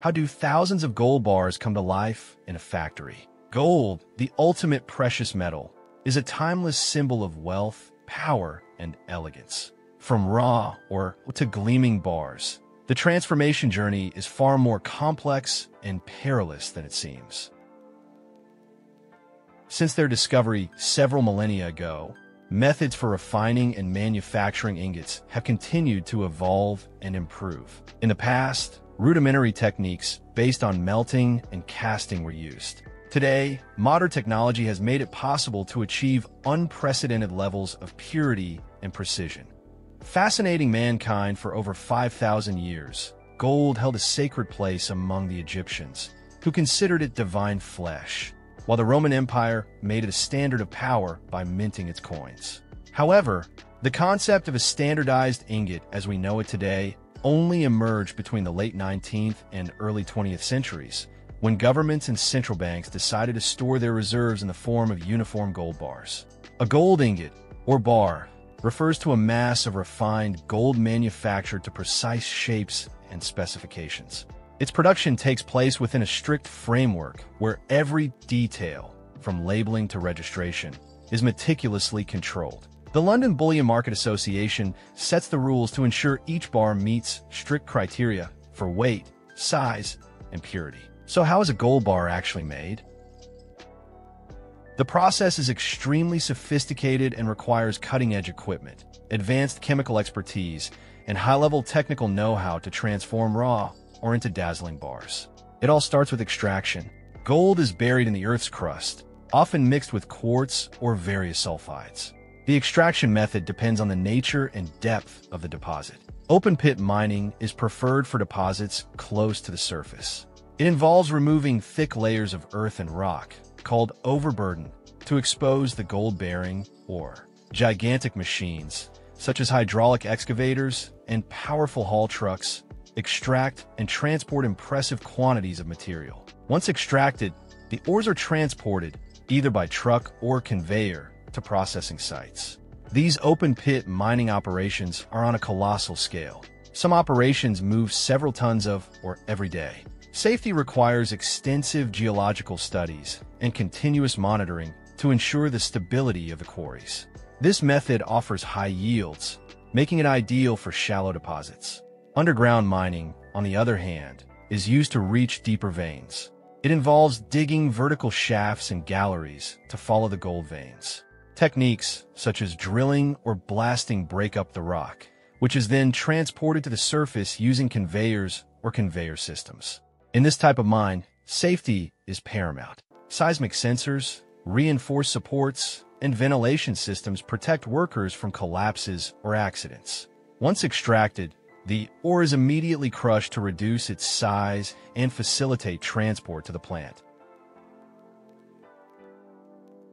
How do thousands of gold bars come to life in a factory? Gold, the ultimate precious metal, is a timeless symbol of wealth, power, and elegance. From raw ore to gleaming bars, the transformation journey is far more complex and perilous than it seems. Since their discovery several millennia ago, methods for refining and manufacturing ingots have continued to evolve and improve. In the past, rudimentary techniques based on melting and casting were used. Today, modern technology has made it possible to achieve unprecedented levels of purity and precision. Fascinating mankind for over 5,000 years, gold held a sacred place among the Egyptians, who considered it divine flesh while the Roman Empire made it a standard of power by minting its coins. However, the concept of a standardized ingot as we know it today only emerged between the late 19th and early 20th centuries, when governments and central banks decided to store their reserves in the form of uniform gold bars. A gold ingot, or bar, refers to a mass of refined gold manufactured to precise shapes and specifications. Its production takes place within a strict framework where every detail, from labeling to registration, is meticulously controlled. The London Bullion Market Association sets the rules to ensure each bar meets strict criteria for weight, size, and purity. So how is a gold bar actually made? The process is extremely sophisticated and requires cutting-edge equipment, advanced chemical expertise, and high-level technical know-how to transform raw, or into dazzling bars. It all starts with extraction. Gold is buried in the Earth's crust, often mixed with quartz ore various sulfides. The extraction method depends on the nature and depth of the deposit. Open pit mining is preferred for deposits close to the surface. It involves removing thick layers of earth and rock, called overburden, to expose the gold-bearing ore. Gigantic machines, such as hydraulic excavators and powerful haul trucks, extract, and transport impressive quantities of material. Once extracted, the ores are transported, either by truck or conveyor, to processing sites. These open-pit mining operations are on a colossal scale. Some operations move several tons of ore every day. Safety requires extensive geological studies and continuous monitoring to ensure the stability of the quarries. This method offers high yields, making it ideal for shallow deposits. Underground mining, on the other hand, is used to reach deeper veins. It involves digging vertical shafts and galleries to follow the gold veins. Techniques such as drilling or blasting break up the rock, which is then transported to the surface using conveyors or conveyor systems. In this type of mine, safety is paramount. Seismic sensors, reinforced supports, and ventilation systems protect workers from collapses or accidents. Once extracted, the ore is immediately crushed to reduce its size and facilitate transport to the plant.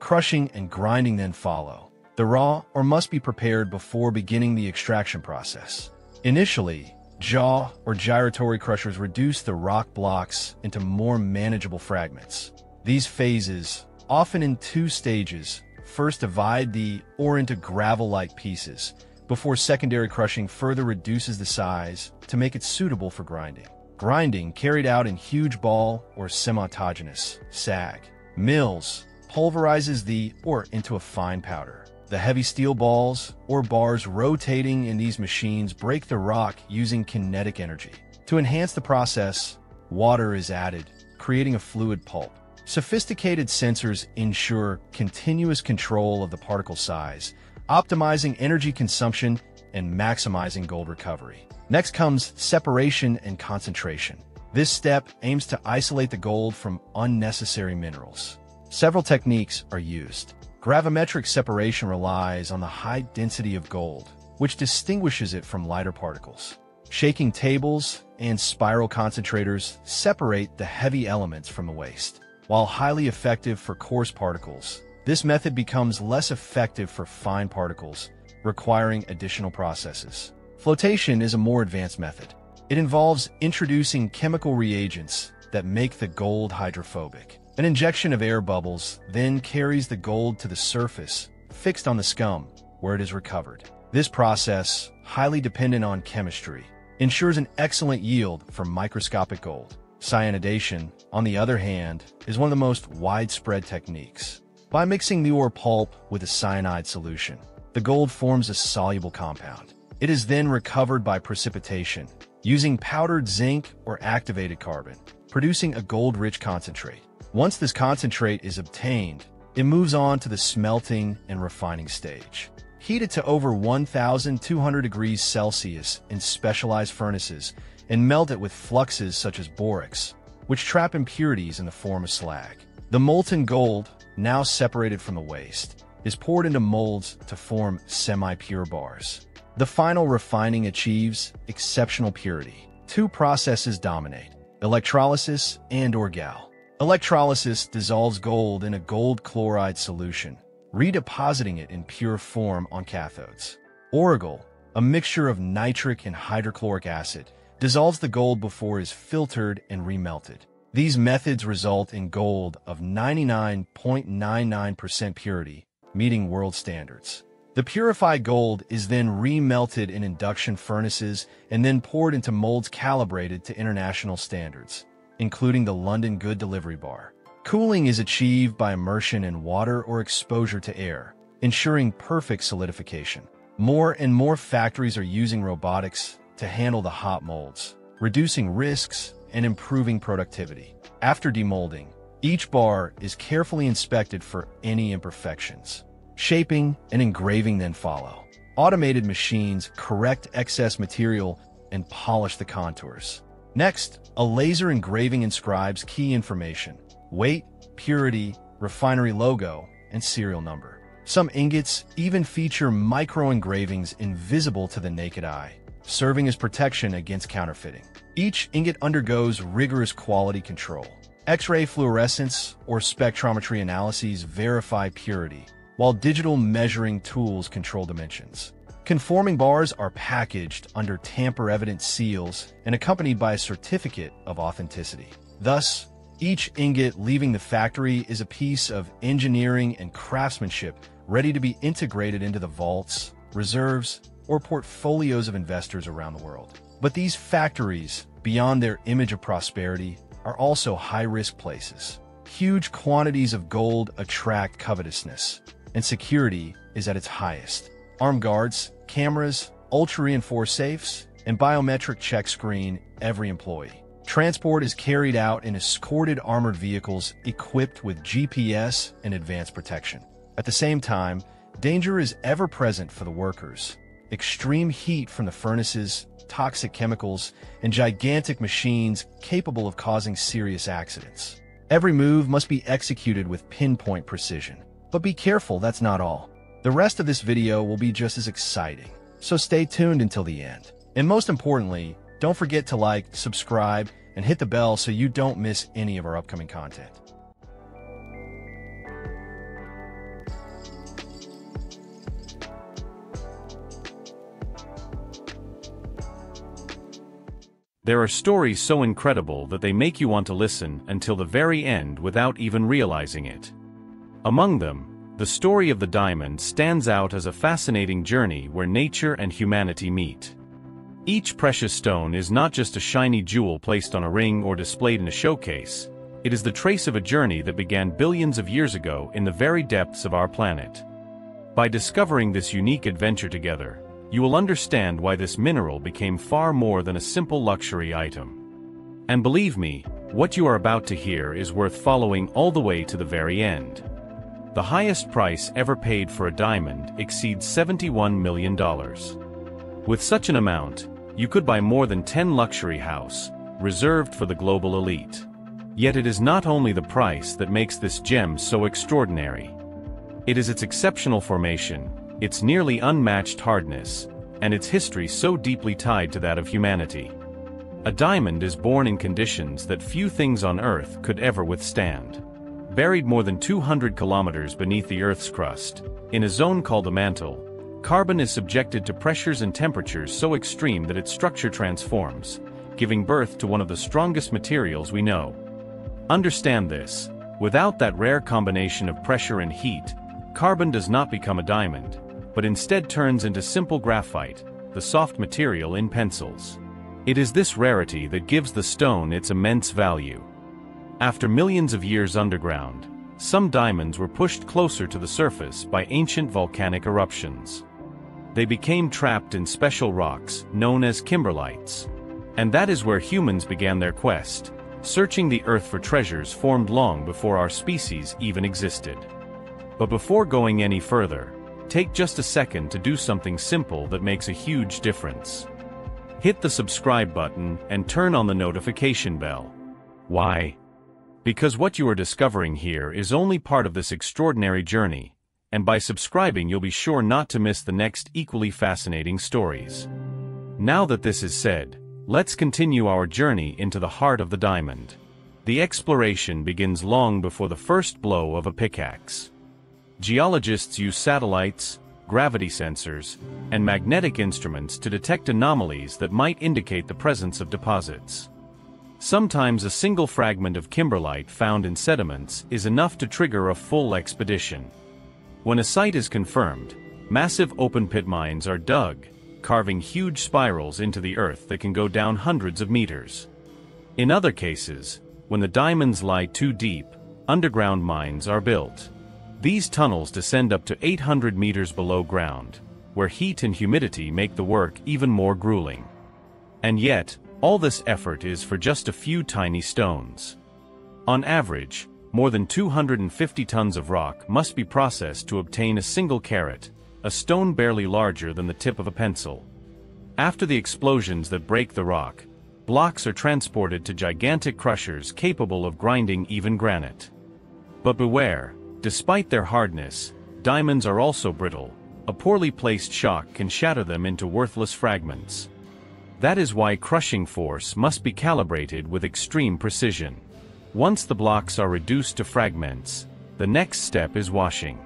Crushing and grinding then follow. The raw ore must be prepared before beginning the extraction process. Initially, jaw or gyratory crushers reduce the rock blocks into more manageable fragments. These phases, often in two stages, first divide the ore into gravel-like pieces, before secondary crushing further reduces the size to make it suitable for grinding. Grinding, carried out in huge ball or semi-autogenous SAG, mills, pulverizes the ore into a fine powder. The heavy steel balls or bars rotating in these machines break the rock using kinetic energy. To enhance the process, water is added, creating a fluid pulp. Sophisticated sensors ensure continuous control of the particle size, optimizing energy consumption, and maximizing gold recovery. Next comes separation and concentration. This step aims to isolate the gold from unnecessary minerals. Several techniques are used. Gravimetric separation relies on the high density of gold, which distinguishes it from lighter particles. Shaking tables and spiral concentrators separate the heavy elements from the waste. While highly effective for coarse particles, this method becomes less effective for fine particles, requiring additional processes. Flotation is a more advanced method. It involves introducing chemical reagents that make the gold hydrophobic. An injection of air bubbles then carries the gold to the surface, fixed on the scum, where it is recovered. This process, highly dependent on chemistry, ensures an excellent yield for microscopic gold. Cyanidation, on the other hand, is one of the most widespread techniques. By mixing the ore pulp with a cyanide solution, the gold forms a soluble compound. It is then recovered by precipitation, using powdered zinc or activated carbon, producing a gold-rich concentrate. Once this concentrate is obtained, it moves on to the smelting and refining stage. Heated to over 1,200 degrees Celsius in specialized furnaces and melt it with fluxes such as borax, which trap impurities in the form of slag. The molten gold, now separated from the waste, is poured into molds to form semi-pure bars. The final refining achieves exceptional purity. Two processes dominate, electrolysis and Orgal. Electrolysis dissolves gold in a gold chloride solution, redepositing it in pure form on cathodes. Orgal, a mixture of nitric and hydrochloric acid, dissolves the gold before it is filtered and remelted. These methods result in gold of 99.99% purity, meeting world standards. The purified gold is then remelted in induction furnaces and then poured into molds calibrated to international standards, including the London Good Delivery Bar. Cooling is achieved by immersion in water or exposure to air, ensuring perfect solidification. More and more factories are using robotics to handle the hot molds, reducing risks and improving productivity. After demolding, each bar is carefully inspected for any imperfections. Shaping and engraving then follow. Automated machines correct excess material and polish the contours. Next, a laser engraving inscribes key information, weight, purity, refinery logo, and serial number. Some ingots even feature micro-engravings invisible to the naked eye, serving as protection against counterfeiting. Each ingot undergoes rigorous quality control. X-ray fluorescence or spectrometry analyses verify purity, while digital measuring tools control dimensions. Conforming bars are packaged under tamper-evident seals and accompanied by a certificate of authenticity. Thus, each ingot leaving the factory is a piece of engineering and craftsmanship ready to be integrated into the vaults, reserves, or portfolios of investors around the world. But these factories, beyond their image of prosperity, are also high-risk places. Huge quantities of gold attract covetousness, and security is at its highest. Armed guards, cameras, ultra-reinforced safes, and biometric check screen every employee. Transport is carried out in escorted armored vehicles equipped with GPS and advanced protection. At the same time, danger is ever present for the workers. Extreme heat from the furnaces, toxic chemicals, and gigantic machines capable of causing serious accidents. Every move must be executed with pinpoint precision. But be careful, that's not all. The rest of this video will be just as exciting, so stay tuned until the end. And most importantly, don't forget to like, subscribe, and hit the bell so you don't miss any of our upcoming content. There are stories so incredible that they make you want to listen until the very end without even realizing it. Among them, the story of the diamond stands out as a fascinating journey where nature and humanity meet. Each precious stone is not just a shiny jewel placed on a ring or displayed in a showcase, it is the trace of a journey that began billions of years ago in the very depths of our planet. By discovering this unique adventure together, you will understand why this mineral became far more than a simple luxury item. And believe me, what you are about to hear is worth following all the way to the very end. The highest price ever paid for a diamond exceeds $71 million. With such an amount, you could buy more than 10 luxury house, reserved for the global elite. Yet it is not only the price that makes this gem so extraordinary. It is its exceptional formation, its nearly unmatched hardness, and its history so deeply tied to that of humanity. A diamond is born in conditions that few things on Earth could ever withstand. Buried more than 200 kilometers beneath the Earth's crust, in a zone called the mantle, carbon is subjected to pressures and temperatures so extreme that its structure transforms, giving birth to one of the strongest materials we know. Understand this, without that rare combination of pressure and heat, carbon does not become a diamond, but instead turns into simple graphite, the soft material in pencils. It is this rarity that gives the stone its immense value. After millions of years underground, some diamonds were pushed closer to the surface by ancient volcanic eruptions. They became trapped in special rocks, known as kimberlites. And that is where humans began their quest, searching the earth for treasures formed long before our species even existed. But before going any further, take just a second to do something simple that makes a huge difference. Hit the subscribe button and turn on the notification bell. Why? Because what you are discovering here is only part of this extraordinary journey, and by subscribing you'll be sure not to miss the next equally fascinating stories. Now that this is said, let's continue our journey into the heart of the diamond. The exploration begins long before the first blow of a pickaxe. Geologists use satellites, gravity sensors, and magnetic instruments to detect anomalies that might indicate the presence of deposits. Sometimes a single fragment of kimberlite found in sediments is enough to trigger a full expedition. When a site is confirmed, massive open-pit mines are dug, carving huge spirals into the earth that can go down hundreds of meters. In other cases, when the diamonds lie too deep, underground mines are built. These tunnels descend up to 800 meters below ground, where heat and humidity make the work even more grueling. And yet, all this effort is for just a few tiny stones. On average, more than 250 tons of rock must be processed to obtain a single carat, a stone barely larger than the tip of a pencil. After the explosions that break the rock, blocks are transported to gigantic crushers capable of grinding even granite. But beware, despite their hardness, diamonds are also brittle. A poorly placed shock can shatter them into worthless fragments. That is why crushing force must be calibrated with extreme precision. Once the blocks are reduced to fragments, the next step is washing.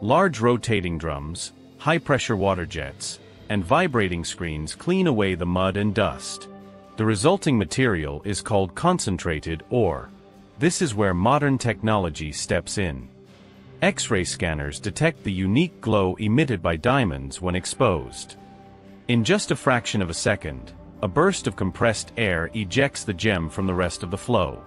Large rotating drums, high-pressure water jets, and vibrating screens clean away the mud and dust. The resulting material is called concentrated ore. This is where modern technology steps in. X-ray scanners detect the unique glow emitted by diamonds when exposed. In just a fraction of a second, a burst of compressed air ejects the gem from the rest of the flow.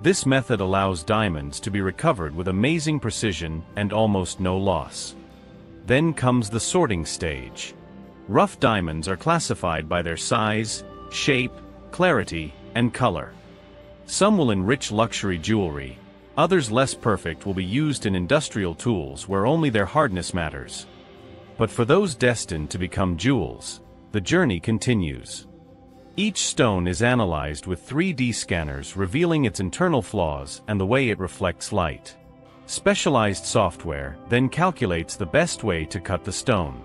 This method allows diamonds to be recovered with amazing precision and almost no loss. Then comes the sorting stage. Rough diamonds are classified by their size, shape, clarity, and color. Some will enrich luxury jewelry, others less perfect will be used in industrial tools where only their hardness matters. But for those destined to become jewels, the journey continues. Each stone is analyzed with 3D scanners revealing its internal flaws and the way it reflects light. Specialized software then calculates the best way to cut the stone.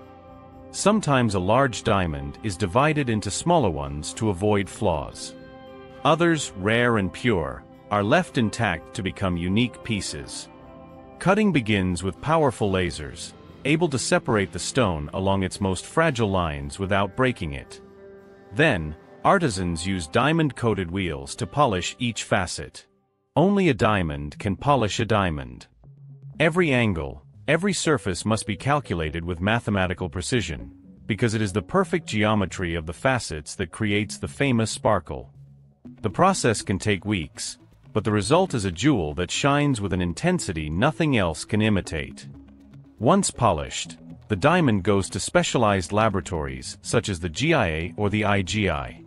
Sometimes a large diamond is divided into smaller ones to avoid flaws. Others, rare and pure, are left intact to become unique pieces. Cutting begins with powerful lasers, able to separate the stone along its most fragile lines without breaking it. Then, artisans use diamond-coated wheels to polish each facet. Only a diamond can polish a diamond. Every angle, every surface must be calculated with mathematical precision, because it is the perfect geometry of the facets that creates the famous sparkle. The process can take weeks, but the result is a jewel that shines with an intensity nothing else can imitate. Once polished, the diamond goes to specialized laboratories such as the GIA or the IGI.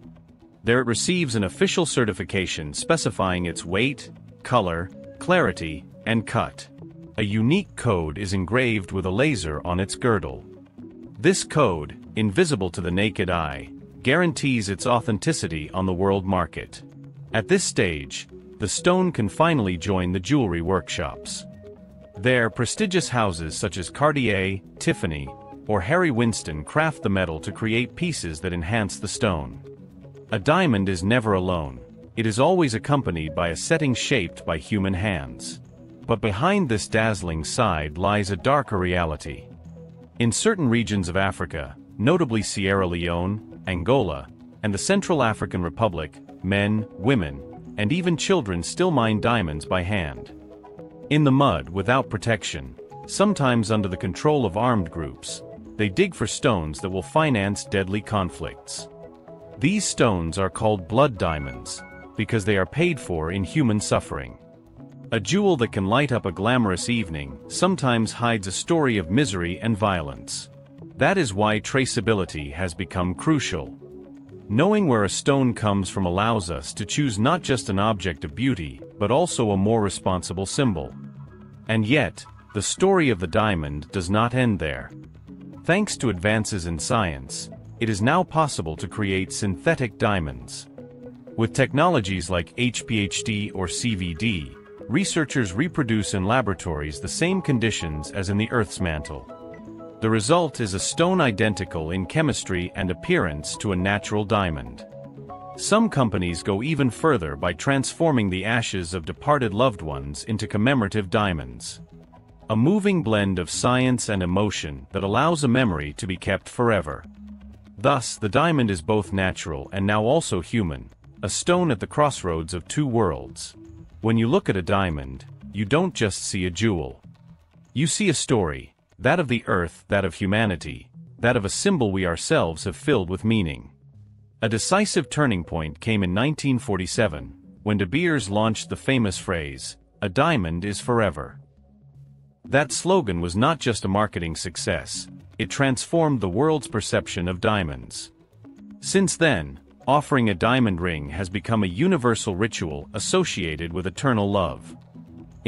There it receives an official certification specifying its weight, color, clarity, and cut. A unique code is engraved with a laser on its girdle. This code, invisible to the naked eye, guarantees its authenticity on the world market. At this stage, the stone can finally join the jewelry workshops. There, prestigious houses such as Cartier, Tiffany, or Harry Winston craft the metal to create pieces that enhance the stone. A diamond is never alone. It is always accompanied by a setting shaped by human hands. But behind this dazzling side lies a darker reality. In certain regions of Africa, notably Sierra Leone, Angola, and the Central African Republic, men, women, and even children still mine diamonds by hand. In the mud without protection, sometimes under the control of armed groups, they dig for stones that will finance deadly conflicts. These stones are called blood diamonds, because they are paid for in human suffering. A jewel that can light up a glamorous evening sometimes hides a story of misery and violence. That is why traceability has become crucial. Knowing where a stone comes from allows us to choose not just an object of beauty, but also a more responsible symbol. And yet, the story of the diamond does not end there. Thanks to advances in science, it is now possible to create synthetic diamonds. With technologies like HPHT or CVD, researchers reproduce in laboratories the same conditions as in the Earth's mantle. The result is a stone identical in chemistry and appearance to a natural diamond. Some companies go even further by transforming the ashes of departed loved ones into commemorative diamonds. A moving blend of science and emotion that allows a memory to be kept forever. Thus, the diamond is both natural and now also human, a stone at the crossroads of two worlds. When you look at a diamond, you don't just see a jewel. You see a story, that of the earth, that of humanity, that of a symbol we ourselves have filled with meaning. A decisive turning point came in 1947, when De Beers launched the famous phrase, a diamond is forever. That slogan was not just a marketing success, it transformed the world's perception of diamonds. Since then, offering a diamond ring has become a universal ritual associated with eternal love.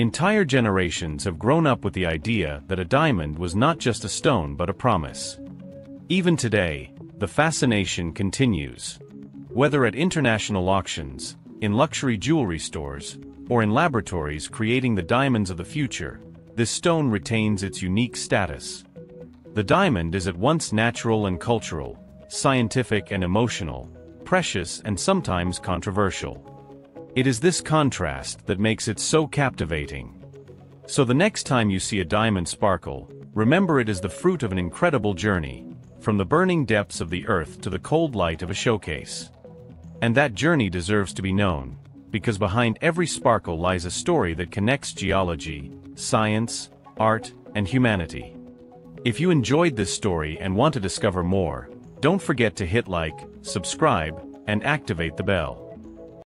Entire generations have grown up with the idea that a diamond was not just a stone but a promise. Even today, the fascination continues. Whether at international auctions, in luxury jewelry stores, or in laboratories creating the diamonds of the future, this stone retains its unique status. The diamond is at once natural and cultural, scientific and emotional, precious and sometimes controversial. It is this contrast that makes it so captivating. So the next time you see a diamond sparkle, remember it is the fruit of an incredible journey, from the burning depths of the earth to the cold light of a showcase. And that journey deserves to be known, because behind every sparkle lies a story that connects geology, science, art, and humanity. If you enjoyed this story and want to discover more, don't forget to hit like, subscribe, and activate the bell.